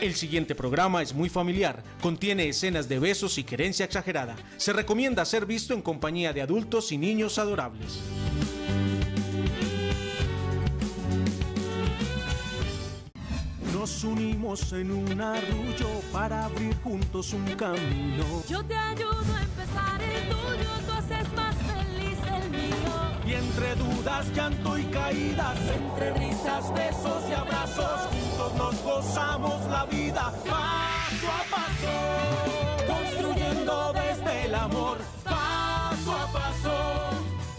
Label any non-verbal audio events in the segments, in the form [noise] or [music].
El siguiente programa es muy familiar, contiene escenas de besos y querencia exagerada. Se recomienda ser visto en compañía de adultos y niños adorables. Nos unimos en un arrullo para abrir juntos un camino. Yo te ayudo a empezar el tuyo, Y entre dudas, llanto y caídas, entre risas, besos y abrazos, juntos nos gozamos la vida paso a paso, construyendo desde el amor, paso a paso,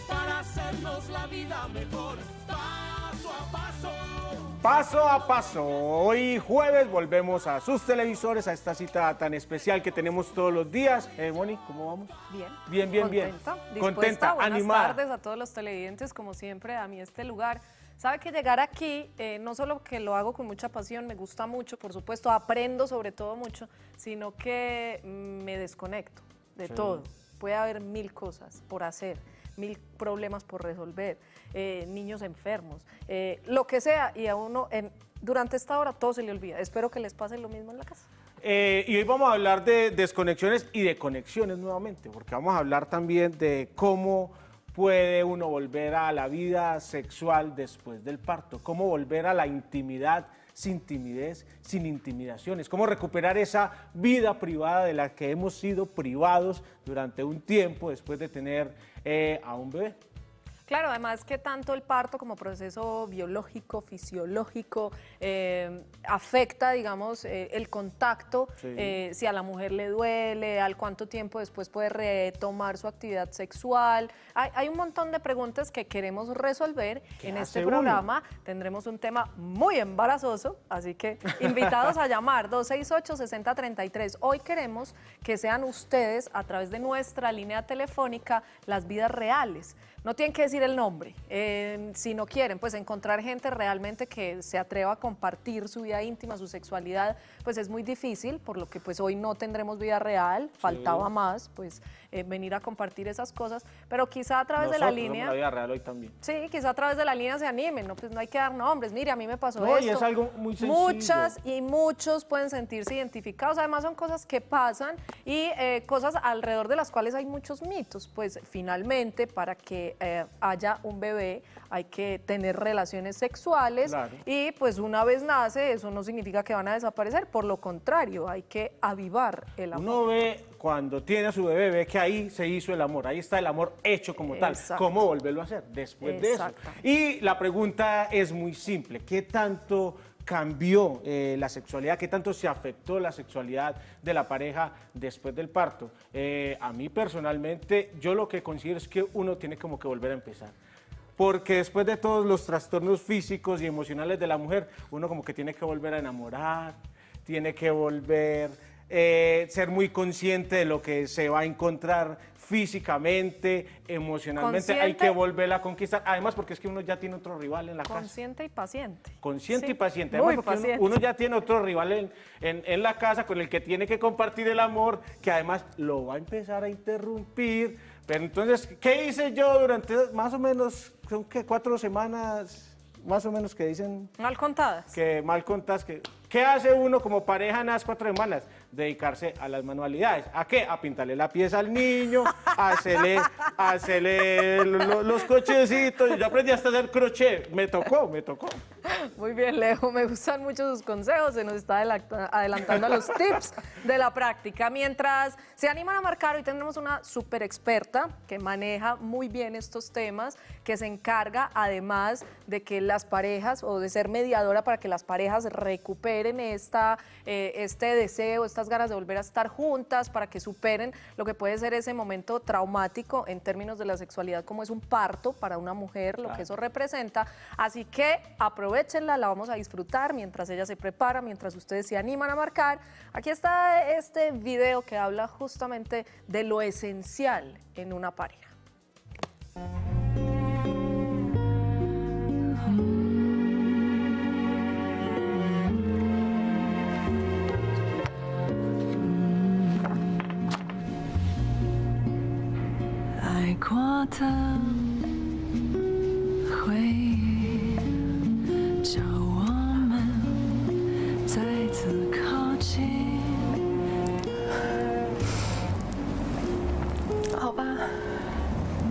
para hacernos la vida mejor, paso a paso. Paso a paso, hoy jueves volvemos a sus televisores, a esta cita tan especial que tenemos todos los días. Eh, Moni, ¿cómo vamos? Bien. Bien, bien, bien. Contenta, dispuesta. Contenta, Buenas animada. tardes a todos los televidentes, como siempre, a mí este lugar. Sabe que llegar aquí, eh, no solo que lo hago con mucha pasión, me gusta mucho, por supuesto, aprendo sobre todo mucho, sino que mm, me desconecto de todo. Puede haber mil cosas por hacer, mil problemas por resolver, eh, niños enfermos, eh, lo que sea, y a uno durante esta hora todo se le olvida. Espero que les pase lo mismo en la casa. Eh, y hoy vamos a hablar de desconexiones y de conexiones nuevamente, porque vamos a hablar también de cómo puede uno volver a la vida sexual después del parto, cómo volver a la intimidad sin timidez, sin intimidaciones, cómo recuperar esa vida privada de la que hemos sido privados durante un tiempo después de tener a un bebé. Claro, además que tanto el parto como proceso biológico, fisiológico, eh, afecta, digamos, eh, el contacto, Sí. eh, si a la mujer le duele, al cuánto tiempo después puede retomar su actividad sexual. Hay, hay un montón de preguntas que queremos resolver ¿Qué en este uno? programa. Tendremos un tema muy embarazoso, así que invitados a llamar [laughs] 268-6033. Hoy queremos que sean ustedes, a través de nuestra línea telefónica, las vidas reales. No tienen que decir el nombre, eh, si no quieren, pues encontrar gente realmente que se atreva a compartir su vida íntima, su sexualidad, pues es muy difícil, por lo que pues hoy no tendremos vida real, faltaba más, pues eh, venir a compartir esas cosas, pero quizá a través de la línea... la vida real hoy también. Sí, quizá a través de la línea se animen, no, pues no hay que dar nombres. Mire, a mí me pasó No, y esto. es algo muy sencillo. Muchas y muchos pueden sentirse identificados. Además, son cosas que pasan y eh, cosas alrededor de las cuales hay muchos mitos. Pues finalmente, para que eh, haya un bebé, hay que tener relaciones sexuales Claro. y pues una vez nace, eso no significa que van a desaparecer. Por lo contrario, hay que avivar el amor. Uno ve cuando tiene a su bebé, ve que ahí se hizo el amor, ahí está el amor hecho como tal. ¿Cómo volverlo a hacer después de eso? Y la pregunta es muy simple, ¿qué tanto cambió eh, la sexualidad, qué tanto se afectó la sexualidad de la pareja después del parto? Eh, a mí personalmente, yo lo que considero es que uno tiene como que volver a empezar. Porque después de todos los trastornos físicos y emocionales de la mujer, uno como que tiene que volver a enamorar, tiene que volver eh, ser muy consciente de lo que se va a encontrar físicamente, emocionalmente, hay que volverla a conquistar. Además, porque es que uno ya tiene otro rival en la casa. Consciente y paciente. Consciente Sí, y paciente. muy Además, porque uno- paciente. Uno, ya tiene otro rival en, en- en la casa con el que tiene que compartir el amor, que además lo va a empezar a interrumpir. Pero entonces, ¿qué hice yo durante más o menos, son que cuatro semanas, más o menos que dicen Mal contadas. que mal contas que ¿qué hace uno como pareja en las cuatro semanas? Dedicarse a las manualidades. ¿A qué? A pintarle la pieza al niño, a hacerle, a hacerle lo- lo- los cochecitos. Yo aprendí hasta hacer crochet. Me tocó, me tocó. Muy bien, Leo, me gustan mucho sus consejos, se nos está adelanta- adelantando a los tips de la práctica. Mientras se animan a marcar, hoy tendremos una super experta que maneja muy bien estos temas, que se encarga además de que las parejas o de ser mediadora para que las parejas recuperen esta, eh, este deseo, estas ganas de volver a estar juntas, para que superen lo que puede ser ese momento traumático en términos de la sexualidad, como es un parto para una mujer, lo que eso representa. Así que aprovechenla, la vamos a disfrutar mientras ella se prepara, mientras ustedes se animan a marcar. Aquí está este video que habla justamente de lo esencial en una pareja. 我的回忆叫我们再次靠近。好吧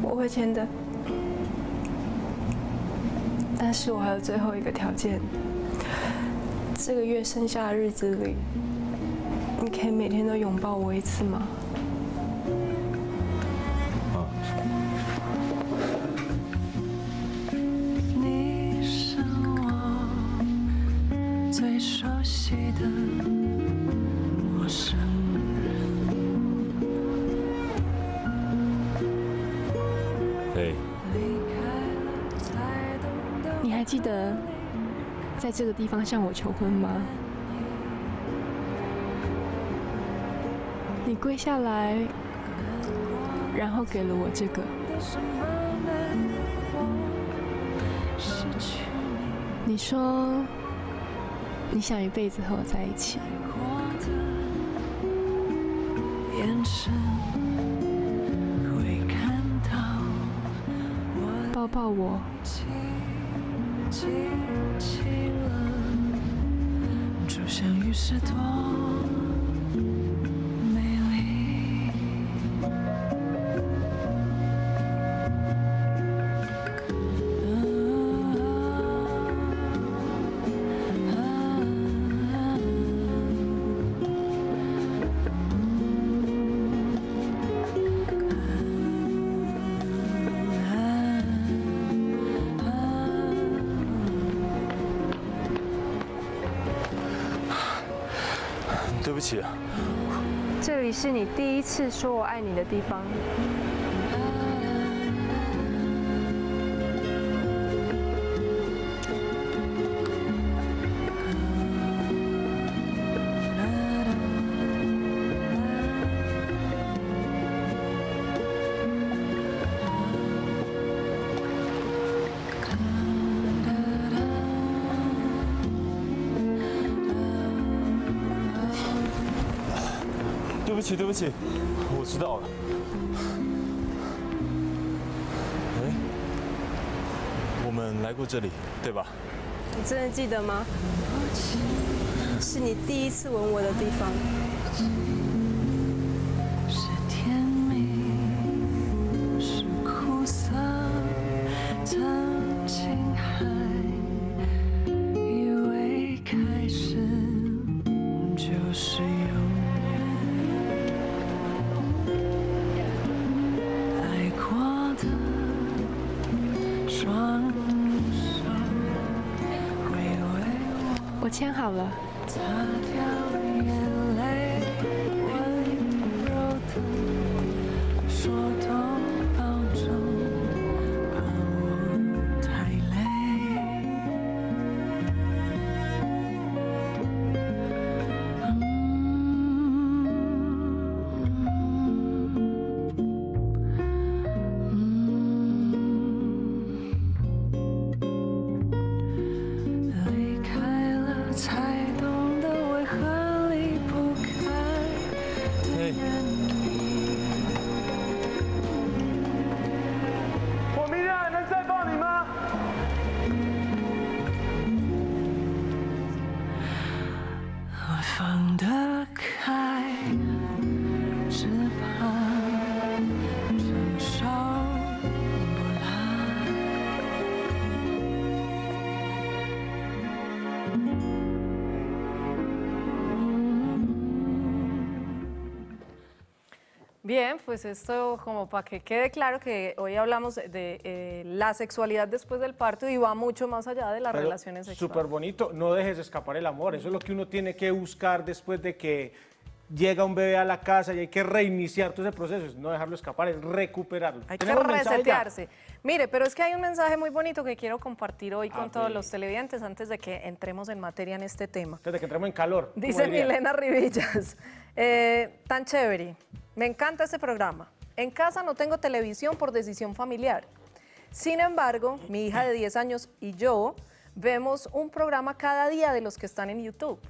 我会签的。但是我还有最后一个条件。这个月剩下的日子里你可以每天都拥抱我一次吗？这个地方向我求婚吗？你跪下来，然后给了我这个。你说你想一辈子和我在一起，抱抱我，是多对不起，这里是你第一次说我爱你的地方。起，对不起，我知道了。哎，我们来过这里，对吧？你真的记得吗？是你第一次吻我的地方。Pues esto como para que quede claro que hoy hablamos de eh, la sexualidad después del parto y va mucho más allá de las Pero relaciones sexuales. Súper bonito, no dejes escapar el amor, eso es lo que uno tiene que buscar después de que llega un bebé a la casa y hay que reiniciar todo ese proceso, es no dejarlo escapar, es recuperarlo. Hay que resetearse. Mire, pero es que hay un mensaje muy bonito que quiero compartir hoy con todos los televidentes antes de que entremos en materia en este tema. Antes de que entremos en calor. Dice. Milena Rivillas, eh, tan chévere, me encanta este programa. En casa no tengo televisión por decisión familiar. Sin embargo, mi hija de 10 años y yo vemos un programa cada día de los que están en YouTube.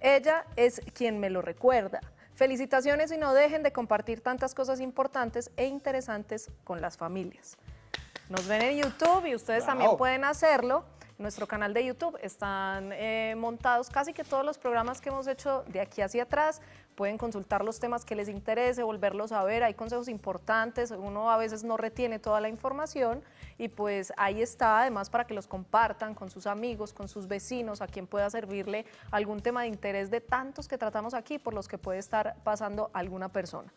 Ella es quien me lo recuerda. Felicitaciones y no dejen de compartir tantas cosas importantes e interesantes con las familias. Nos ven en YouTube y ustedes también Bravo. pueden hacerlo. En nuestro canal de YouTube están eh, montados casi que todos los programas que hemos hecho de aquí hacia atrás. Pueden consultar los temas que les interese, volverlos a ver. Hay consejos importantes. Uno a veces no retiene toda la información y pues ahí está, además para que los compartan con sus amigos, con sus vecinos, a quien pueda servirle algún tema de interés de tantos que tratamos aquí por los que puede estar pasando alguna persona.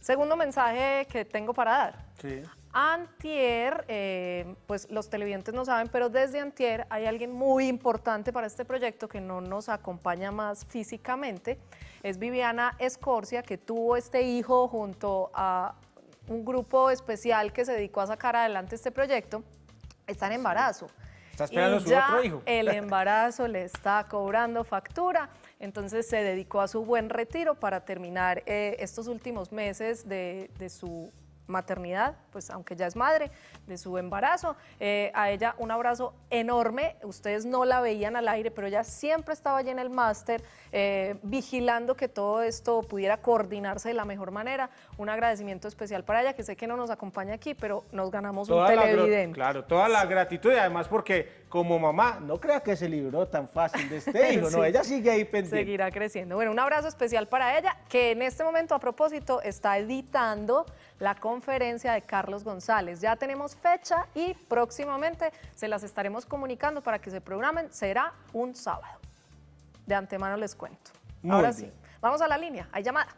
Segundo mensaje que tengo para dar. Sí. Antier, eh, pues los televidentes no saben, pero desde Antier hay alguien muy importante para este proyecto que no nos acompaña más físicamente. Es Viviana Escorcia, que tuvo este hijo junto a un grupo especial que se dedicó a sacar adelante este proyecto. Está en embarazo. Está esperando y su ya otro hijo. El [laughs] embarazo le está cobrando factura, entonces se dedicó a su buen retiro para terminar eh, estos últimos meses de, de su maternidad, pues aunque ya es madre, de su embarazo. Eh, a ella un abrazo enorme, ustedes no la veían al aire, pero ella siempre estaba allí en el máster, eh, vigilando que todo esto pudiera coordinarse de la mejor manera. Un agradecimiento especial para ella, que sé que no nos acompaña aquí, pero nos ganamos un televidente. claro, toda la gratitud y además porque como mamá no crea que se libró tan fácil de este [laughs] hijo, no, ella sigue ahí pendiente. Seguirá creciendo. Bueno, un abrazo especial para ella, que en este momento, a propósito, está editando la conferencia de Carlos González. Ya tenemos fecha y próximamente se las estaremos comunicando para que se programen. Será un sábado. De antemano les cuento. Muy Ahora bien. sí, vamos a la línea. Hay llamada.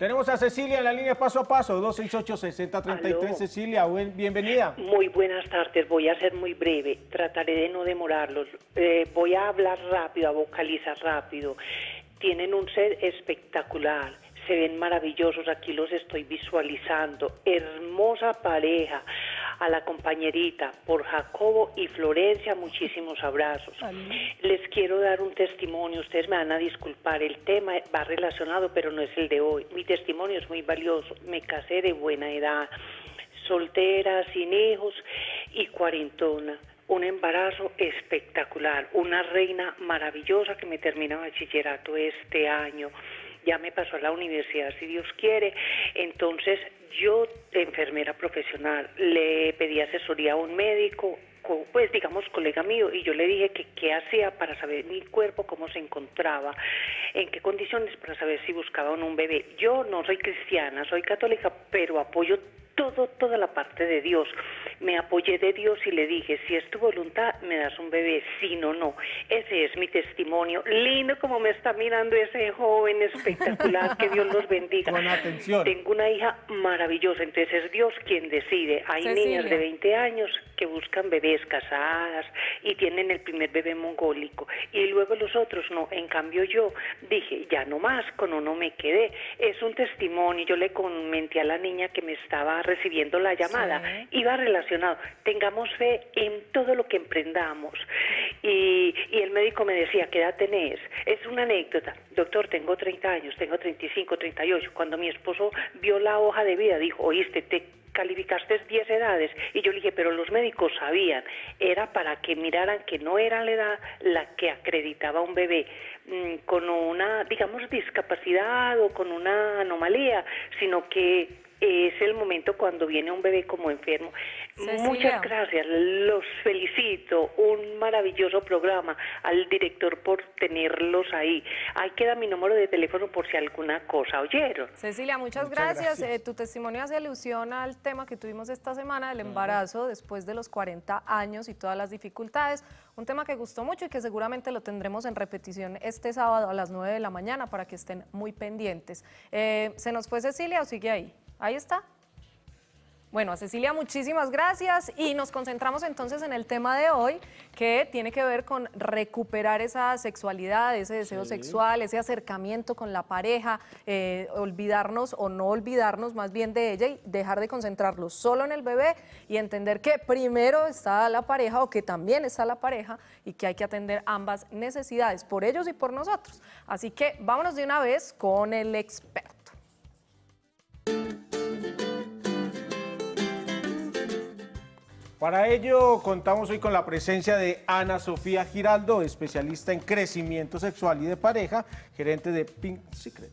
Tenemos a Cecilia en la línea paso a paso, 268-6033. Aló. Cecilia, buen- bienvenida. Muy buenas tardes, voy a ser muy breve, trataré de no demorarlos. Eh, voy a hablar rápido, a vocalizar rápido. Tienen un set espectacular, se ven maravillosos, aquí los estoy visualizando. Hermosa pareja, a la compañerita, por Jacobo y Florencia, muchísimos abrazos. Les quiero dar un testimonio, ustedes me van a disculpar, el tema va relacionado, pero no es el de hoy. Mi testimonio es muy valioso, me casé de buena edad soltera, sin hijos y cuarentona. Un embarazo espectacular, una reina maravillosa que me termina bachillerato este año. Ya me pasó a la universidad, si Dios quiere. Entonces, yo, enfermera profesional, le pedí asesoría a un médico, co- pues digamos colega mío, y yo le dije que qué hacía para saber mi cuerpo, cómo se encontraba, en qué condiciones para saber si buscaban un bebé. Yo no soy cristiana, soy católica, pero apoyo todo, toda la parte de Dios. Me apoyé de Dios y le dije, si es tu voluntad, me das un bebé, si no, no. Ese es mi testimonio. Lindo como me está mirando ese joven espectacular, que Dios los bendiga. Con atención. Tengo una hija maravillosa, entonces es Dios quien decide. Hay Cecilia. niñas de 20 años que buscan bebés casadas y tienen el primer bebé mongólico y luego los otros no. En cambio yo dije, ya no más, con uno me quedé. Es un testimonio. Yo le comenté a la niña que me estaba recibiendo la llamada. Sí. Iba relacionado. Tengamos fe en todo lo que emprendamos. Y, y el médico me decía, ¿qué edad tenés? Es una anécdota. Doctor, tengo 30 años, tengo 35, 38. Cuando mi esposo vio la hoja de vida, dijo, oíste, te calificaste 10 edades. Y yo le dije, pero los médicos sabían. Era para que miraran que no era la edad la que acreditaba un bebé mm, con una, digamos, discapacidad o con una anomalía, sino que es el momento cuando viene un bebé como enfermo. Cecilia. Muchas gracias, los felicito, un maravilloso programa al director por tenerlos ahí. Ahí queda mi número de teléfono por si alguna cosa oyeron. Cecilia, muchas, Muchas gracias. gracias. Eh, tu testimonio hace alusión al tema que tuvimos esta semana del embarazo después de los 40 años y todas las dificultades. Un tema que gustó mucho y que seguramente lo tendremos en repetición este sábado a las 9 de la mañana para que estén muy pendientes. Eh, ¿Se nos fue Cecilia o sigue ahí? Ahí está. Bueno, Cecilia, muchísimas gracias y nos concentramos entonces en el tema de hoy que tiene que ver con recuperar esa sexualidad, ese deseo sexual, ese acercamiento con la pareja, eh, olvidarnos o no olvidarnos más bien de ella y dejar de concentrarlo solo en el bebé y entender que primero está la pareja o que también está la pareja y que hay que atender ambas necesidades por ellos y por nosotros. Así que vámonos de una vez con el experto. Para ello contamos hoy con la presencia de Ana Sofía Giraldo, especialista en crecimiento sexual y de pareja, gerente de Pink Secret.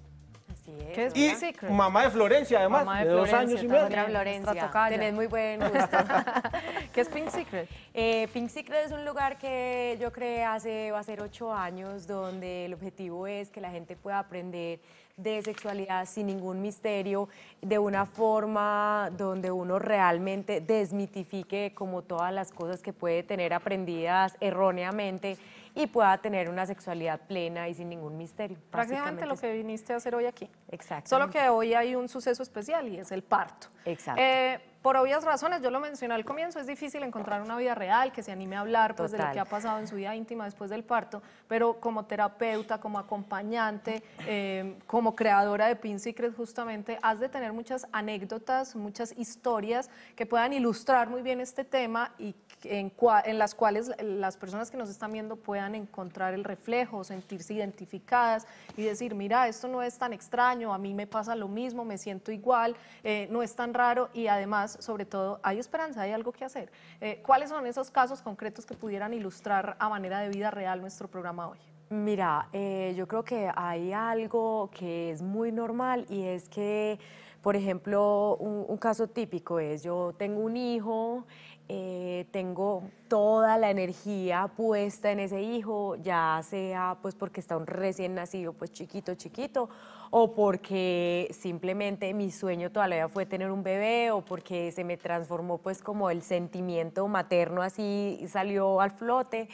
Así es. ¿Qué es Y Pink Secret? mamá de Florencia, además, Mamá de, de dos Florencia, años y medio. Florencia. Tenés muy buen [laughs] gusto. [laughs] ¿Qué es Pink Secret? Eh, Pink Secret es un lugar que yo creé hace, va a ser ocho años, donde el objetivo es que la gente pueda aprender de sexualidad sin ningún misterio, de una forma donde uno realmente desmitifique como todas las cosas que puede tener aprendidas erróneamente y pueda tener una sexualidad plena y sin ningún misterio. Prácticamente lo que viniste a hacer hoy aquí. Exacto. Solo que hoy hay un suceso especial y es el parto. Exacto. Eh, por obvias razones, yo lo mencioné al comienzo, es difícil encontrar una vida real que se anime a hablar pues, de lo que ha pasado en su vida íntima después del parto, pero como terapeuta, como acompañante, eh, como creadora de Pin Secret, justamente, has de tener muchas anécdotas, muchas historias que puedan ilustrar muy bien este tema y en, cua- en las cuales las personas que nos están viendo puedan encontrar el reflejo, sentirse identificadas y decir, mira, esto no es tan extraño, a mí me pasa lo mismo, me siento igual, eh, no es tan raro y además, sobre todo, hay esperanza, hay algo que hacer. Eh, ¿Cuáles son esos casos concretos que pudieran ilustrar a manera de vida real nuestro programa hoy? Mira, eh, yo creo que hay algo que es muy normal y es que, por ejemplo, un, caso típico es yo tengo un hijo, eh, tengo toda la energía puesta en ese hijo, ya sea pues porque está un recién nacido, pues chiquito, chiquito, o porque simplemente mi sueño toda la vida fue tener un bebé, o porque se me transformó pues como el sentimiento materno así salió al flote.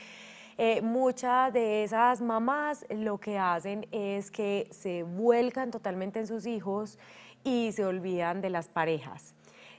Eh, muchas de esas mamás lo que hacen es que se vuelcan totalmente en sus hijos y se olvidan de las parejas.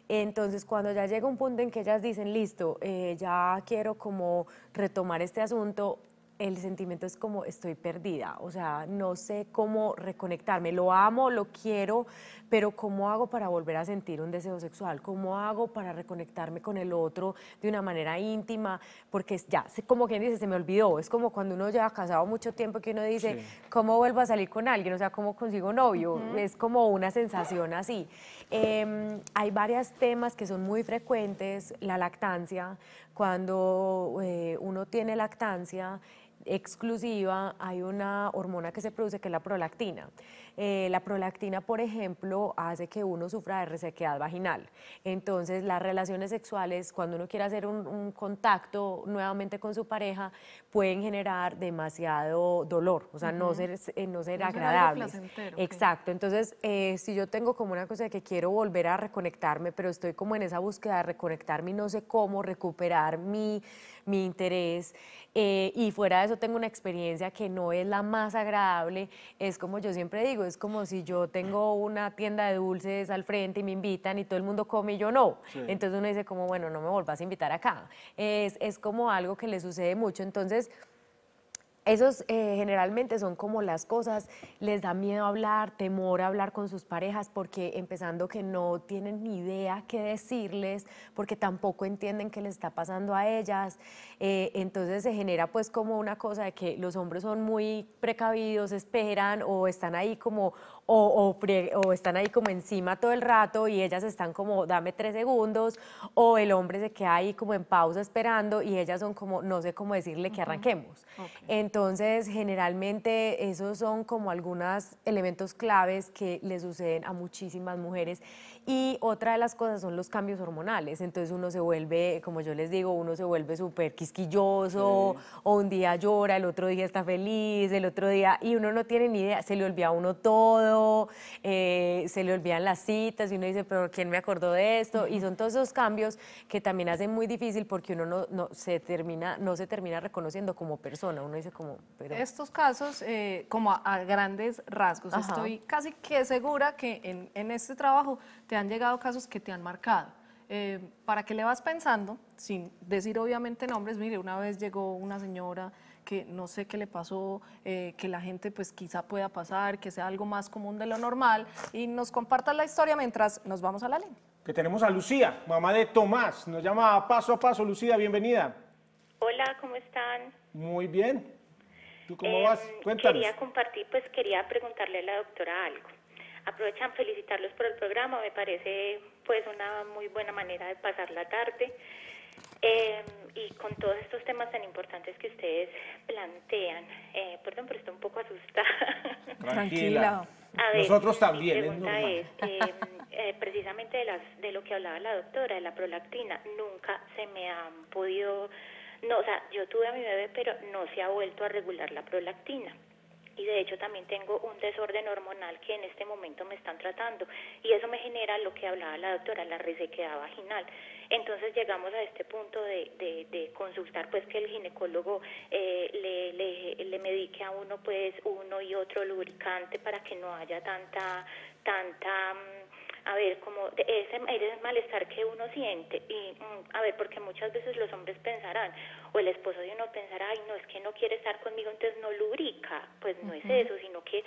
Entonces, cuando ya llega un punto en que ellas dicen, listo, eh, ya quiero como retomar este asunto, el sentimiento es como estoy perdida, o sea, no sé cómo reconectarme, lo amo, lo quiero, pero ¿cómo hago para volver a sentir un deseo sexual? ¿Cómo hago para reconectarme con el otro de una manera íntima? Porque ya, como quien dice, se me olvidó, es como cuando uno lleva casado mucho tiempo que uno dice, ¿cómo vuelvo a salir con alguien? O sea, ¿cómo consigo novio? Es como una sensación así. Em, hay varios temas que son muy frecuentes, la lactancia, cuando eh, uno tiene lactancia, exclusiva, hay una hormona que se produce que es la prolactina. Eh, la prolactina, por ejemplo, hace que uno sufra de resequedad vaginal. Entonces, las relaciones sexuales, cuando uno quiere hacer un, un contacto nuevamente con su pareja, pueden generar demasiado dolor, o sea, no ser, eh, no ser No agradables. Exacto. Entonces, eh, si yo tengo como una cosa de que quiero volver a reconectarme, pero estoy como en esa búsqueda de reconectarme y no sé cómo recuperar mi, mi interés, eh, y fuera de eso tengo una experiencia que no es la más agradable, es como yo siempre digo, es como si yo tengo una tienda de dulces al frente y me invitan y todo el mundo come y yo no. Sí. Entonces uno dice como, bueno, no me volvas a invitar acá. Es, es como algo que le sucede mucho. Entonces, esos eh, generalmente son como las cosas, les da miedo hablar, temor a hablar con sus parejas, porque empezando que no tienen ni idea qué decirles, porque tampoco entienden qué les está pasando a ellas. Eh, entonces se genera pues como una cosa de que los hombres son muy precavidos, esperan o están ahí como, o, o pre- o están ahí como encima todo el rato y ellas están como, dame tres segundos, o el hombre se queda ahí como en pausa esperando y ellas son como, no sé cómo decirle que arranquemos. Entonces, generalmente esos son como algunos elementos claves que le suceden a muchísimas mujeres. Y otra de las cosas son los cambios hormonales. Entonces uno se vuelve, como yo les digo, uno se vuelve súper quisquilloso, o un día llora, el otro día está feliz, el otro día, y uno no tiene ni idea, se le olvida a uno todo, eh, se le olvidan las citas, y uno dice, pero ¿quién me acordó de esto? Y son todos esos cambios que también hacen muy difícil porque uno no, no se, termina, no se termina reconociendo como persona. Uno dice como, pero... Estos casos, eh, como a, a grandes rasgos, Ajá. estoy casi que segura que en, en este trabajo te han llegado casos que te han marcado. Eh, ¿Para qué le vas pensando? Sin decir obviamente nombres, mire, una vez llegó una señora que no sé qué le pasó, eh, que la gente pues quizá pueda pasar, que sea algo más común de lo normal, y nos compartas la historia mientras nos vamos a la línea. Que tenemos a Lucía, mamá de Tomás. Nos llama paso a paso. Lucía, bienvenida. Hola, ¿cómo están? Muy bien. ¿Tú cómo Em, vas? Cuéntanos. Quería compartir, pues quería preguntarle a la doctora algo. Aprovechan felicitarlos por el programa, me parece pues una muy buena manera de pasar la tarde. Em, y con todos estos temas tan importantes que ustedes plantean, eh, perdón, pero estoy un poco asustada. [laughs] Tranquila. A ver, Nosotros mi también, es pregunta normal. es, eh, eh, precisamente de, las, de lo que hablaba la doctora, de la prolactina, nunca se me han podido, no, o sea, yo tuve a mi bebé, pero no se ha vuelto a regular la prolactina. Y de hecho también tengo un desorden hormonal que en este momento me están tratando. Y eso me genera lo que hablaba la doctora, la resequedad vaginal. Entonces llegamos a este punto de, de, de consultar pues que el ginecólogo eh, le, le, le medique a uno pues uno y otro lubricante para que no haya tanta, tanta mm, a ver, como de ese, ese malestar que uno siente. Y, mm, a ver, porque muchas veces los hombres pensarán, o el esposo de uno pensará, ay, no, es que no quiere estar conmigo, entonces no lubrica. Pues no es eso, sino que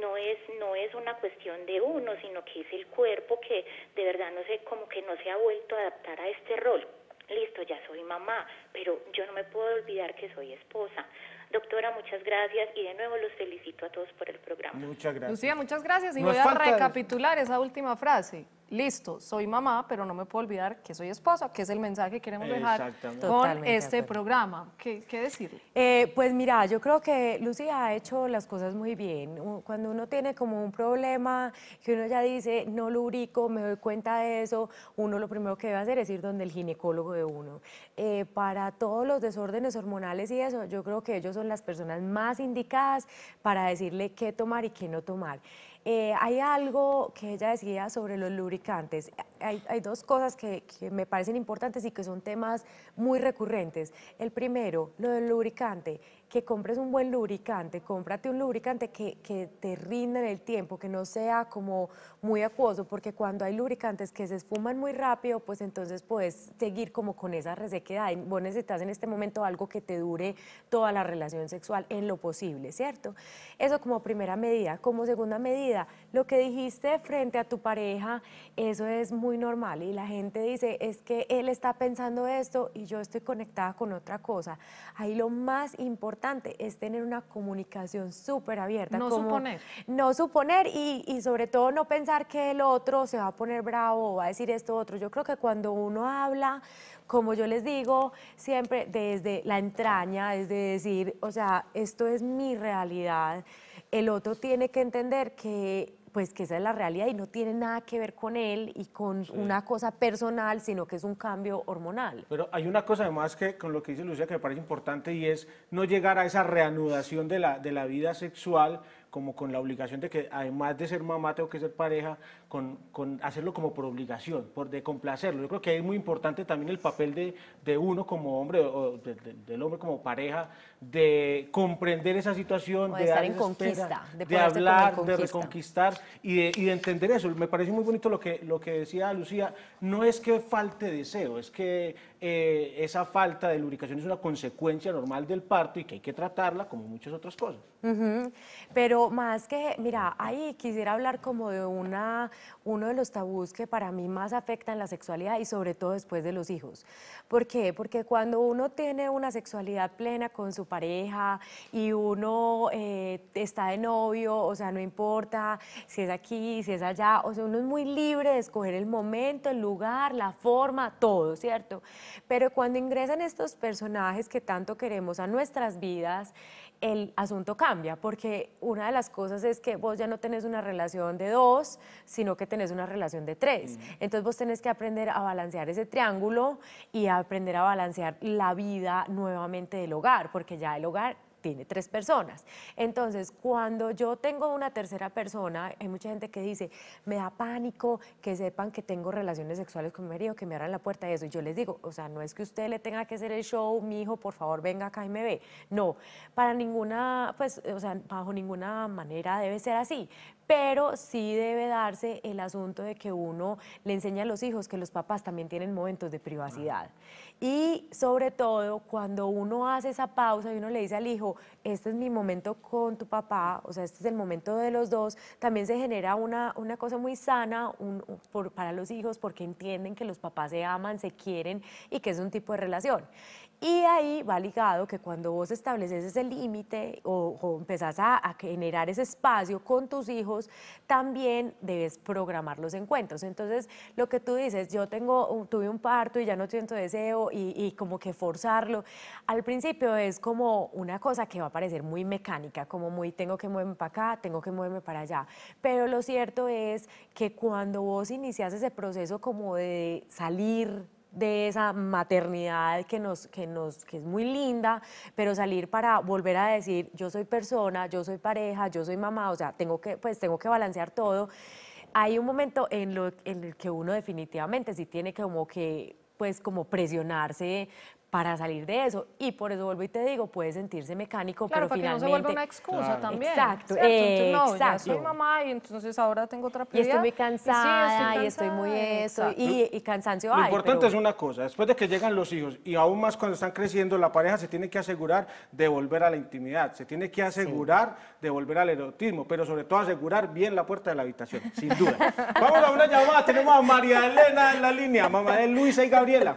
no es, no es una cuestión de uno, sino que es el cuerpo que de verdad no sé, como que no se ha vuelto a adaptar a este rol. Listo, ya soy mamá, pero yo no me puedo olvidar que soy esposa. Doctora, muchas gracias y de nuevo los felicito a todos por el programa. Muchas gracias. Lucía, muchas gracias. Y Nos voy a recapitular esa última frase. Listo, soy mamá, pero no me puedo olvidar que soy esposa, que es el mensaje que queremos dejar con Totalmente este acuerdo. programa. ¿Qué, qué decirle? Eh, pues mira, yo creo que Lucía ha hecho las cosas muy bien. Cuando uno tiene como un problema que uno ya dice, no lubrico, me doy cuenta de eso, uno lo primero que debe hacer es ir donde el ginecólogo de uno. Eh, para todos los desórdenes hormonales y eso, yo creo que ellos son las personas más indicadas para decirle qué tomar y qué no tomar. Eh, hay algo que ella decía sobre los lubricantes. Hay, hay dos cosas que, que me parecen importantes y que son temas muy recurrentes. El primero, lo del lubricante. Que compres un buen lubricante, cómprate un lubricante que, que te rinda en el tiempo, que no sea como muy acuoso, porque cuando hay lubricantes que se esfuman muy rápido, pues entonces puedes seguir como con esa resequedad. Vos necesitas en este momento algo que te dure toda la relación sexual en lo posible, ¿cierto? Eso como primera medida. Como segunda medida, lo que dijiste frente a tu pareja, eso es muy normal y la gente dice, es que él está pensando esto y yo estoy conectada con otra cosa. Ahí lo más importante es tener una comunicación súper abierta. No como- suponer. No suponer y, y sobre todo no pensar que el otro se va a poner bravo o va a decir esto otro. Yo creo que cuando uno habla, como yo les digo, siempre desde la entraña, desde decir, o sea, esto es mi realidad, el otro tiene que entender que pues que esa es la realidad y no tiene nada que ver con él y con una cosa personal, sino que es un cambio hormonal. Pero hay una cosa además que con lo que dice Lucía que me parece importante y es no llegar a esa reanudación de la, de la vida sexual como con la obligación de que además de ser mamá tengo que ser pareja, con, con hacerlo como por obligación, por de complacerlo. Yo creo que es muy importante también el papel de, de uno como hombre o de- de- del hombre como pareja, de comprender esa situación, O de de, estar en conquista, espera, de de, hablar, de conquista. reconquistar y de, y de entender eso. Me parece muy bonito lo que, lo que decía Lucía. No es que falte deseo, es que eh, esa falta de lubricación es una consecuencia normal del parto y que hay que tratarla como muchas otras cosas. Ujú, Pero más que, mira, ahí quisiera hablar como de una, uno de los tabús que para mí más afectan la sexualidad y sobre todo después de los hijos. ¿Por qué? Porque cuando uno tiene una sexualidad plena con su pareja y uno eh, está de novio, o sea, no importa si es aquí, si es allá, o sea, uno es muy libre de escoger el momento, el lugar, la forma, todo, ¿cierto? Pero cuando ingresan estos personajes que tanto queremos a nuestras vidas, el asunto cambia, porque una de las cosas es que vos ya no tenés una relación de dos, sino que tenés una relación de tres. Entonces vos tenés que aprender a balancear ese triángulo y a aprender a balancear la vida nuevamente del hogar, porque ya el hogar tiene tres personas. Entonces, cuando yo tengo una tercera persona, hay mucha gente que dice, me da pánico que sepan que tengo relaciones sexuales con mi marido, que me abran la puerta de eso. Y yo les digo, o sea, no es que usted le tenga que hacer el show, mi hijo, por favor, venga acá y me ve. No, para ninguna, pues, o sea, bajo ninguna manera debe ser así. Pero sí debe darse el asunto de que uno le enseña a los hijos que los papás también tienen momentos de privacidad. Y sobre todo, cuando uno hace esa pausa y uno le dice al hijo, este es mi momento con tu papá, o sea, este es el momento de los dos, también se genera una, una cosa muy sana un- un- por- para los hijos porque entienden que los papás se aman, se quieren y que es un tipo de relación. Y ahí va ligado que cuando vos estableces ese límite o, o empezás a, a generar ese espacio con tus hijos, también debes programar los encuentros. Entonces, lo que tú dices, yo tengo, tuve un parto y ya no siento deseo y, y como que forzarlo, al principio es como una cosa que va a parecer muy mecánica, como muy tengo que moverme para acá, tengo que moverme para allá. Pero lo cierto es que cuando vos inicias ese proceso como de salir de esa maternidad que, nos, que, nos, que es muy linda, pero salir para volver a decir, yo soy persona, yo soy pareja, yo soy mamá, o sea, tengo que, pues, tengo que balancear todo. Hay un momento en, lo, en el que uno definitivamente sí tiene como que, pues, como presionarse para salir de eso. Y por eso vuelvo y te digo, puede sentirse mecánico, Claro, pero para que no finalmente... se vuelva una excusa Claro. también. Exacto. Entonces, no, ya exacto. soy mamá y entonces ahora tengo otra Y prioridad. estoy muy sí, cansada, y estoy muy eso, y, y cansancio Lo hay, importante pero- es una cosa, después de que llegan los hijos y aún más cuando están creciendo, la pareja se tiene que asegurar de volver a la intimidad, se tiene que asegurar de volver al erotismo, pero sobre todo asegurar bien la puerta de la habitación, sin duda. [laughs] Vamos a una llamada, tenemos a María Elena en la línea, mamá de Luisa y Gabriela.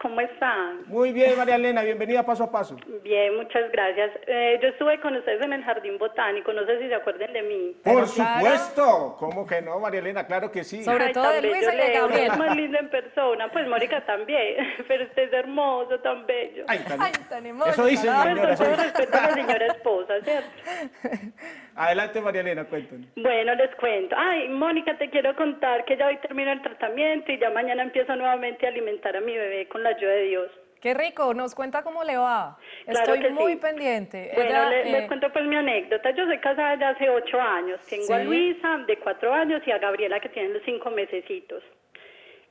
¿Cómo están? Muy bien, María Elena, bienvenida paso a paso. Bien, muchas gracias. Eh, yo estuve con ustedes en el Jardín Botánico, no sé si se acuerden de mí. Por supuesto, ¿cómo que no, María Elena? Claro que sí. Ay, tan bello, Leo, Es más lindo en persona, pues Mónica también, [laughs] pero usted es hermoso, tan bello. Ay, tan- Ay, tan hermoso, Eso dice, carajo. señora, Pues con todo respeto a la señora esposa, ¿cierto? [laughs] Adelante, María Elena, cuéntanos. Bueno, les cuento. Ay, Mónica, te quiero contar que ya hoy termino el tratamiento y ya mañana empiezo nuevamente a alimentar a mi bebé con la ayuda de Dios. Qué rico, nos cuenta cómo le va. Claro Estoy que muy sí. pendiente. Bueno, Ella, le- eh, les cuento pues mi anécdota. Yo soy casada ya hace ocho años. Tengo a. Luisa de cuatro años y a Gabriela que tiene los cinco mesecitos.